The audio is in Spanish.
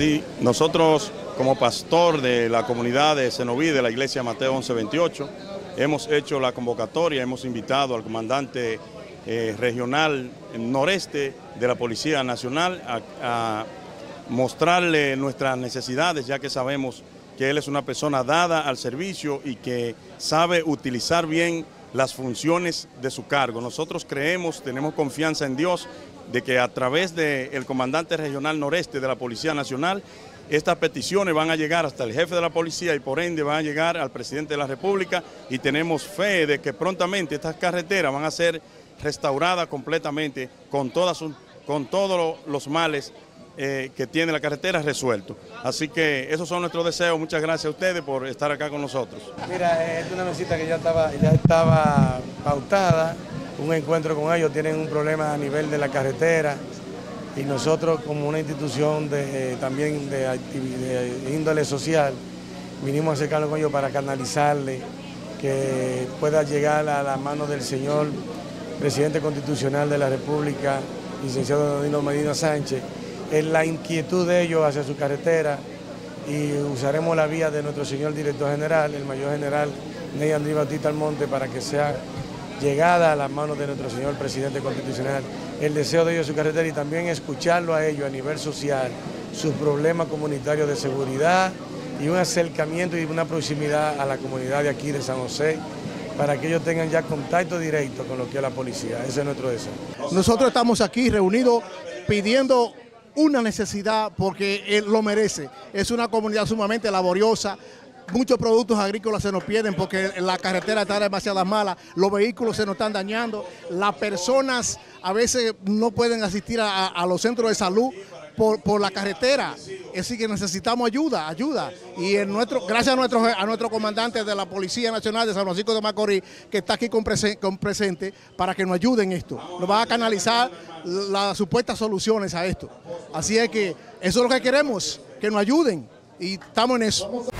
Sí, nosotros como pastor de la comunidad de Cenoví, de la iglesia Mateo 1128, hemos hecho la convocatoria, hemos invitado al comandante eh, regional noreste de la Policía Nacional a, mostrarle nuestras necesidades, ya que sabemos que él es una persona dada al servicio y que sabe utilizar bien las funciones de su cargo. Nosotros creemos, tenemos confianza en Dios de que a través del comandante regional noreste de la Policía Nacional, estas peticiones van a llegar hasta el jefe de la policía y por ende van a llegar al presidente de la República y tenemos fe de que prontamente estas carreteras van a ser restauradas completamente con, todas con todos los males eh, que tiene la carretera resueltos. Así que esos son nuestros deseos. Muchas gracias a ustedes por estar acá con nosotros. Mira, es una visita que ya estaba, ya estaba pautada un encuentro con ellos, tienen un problema a nivel de la carretera y nosotros como una institución de, también de, índole social, vinimos a acercarnos con ellos para canalizarle, que pueda llegar a la mano del señor presidente constitucional de la República, licenciado Danilo Medina Sánchez, en la inquietud de ellos hacia su carretera y usaremos la vía de nuestro señor director general, el mayor general Ney Andrés Bautista Almonte, para que sea llegada a las manos de nuestro señor presidente constitucional, el deseo de ellos su carretera y también escucharlo a ellos a nivel social, sus problemas comunitarios de seguridad y un acercamiento y una proximidad a la comunidad de aquí de San José para que ellos tengan ya contacto directo con lo que es la policía. Ese es nuestro deseo. Nosotros estamos aquí reunidos pidiendo una necesidad porque él lo merece. Es una comunidad sumamente laboriosa, muchos productos agrícolas se nos pierden porque la carretera está demasiado mala, los vehículos se nos están dañando, las personas a veces no pueden asistir a, los centros de salud por, la carretera. Así que necesitamos ayuda, ayuda. Y en nuestro, gracias a nuestro, a nuestro comandante de la Policía Nacional de San Francisco de Macorís, que está aquí con, con presente, para que nos ayuden en esto. Nos va a canalizar las supuestas soluciones a esto. Así es que eso es lo que queremos, que nos ayuden. Y estamos en eso.